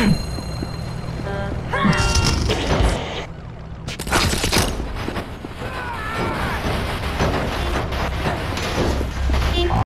Hm.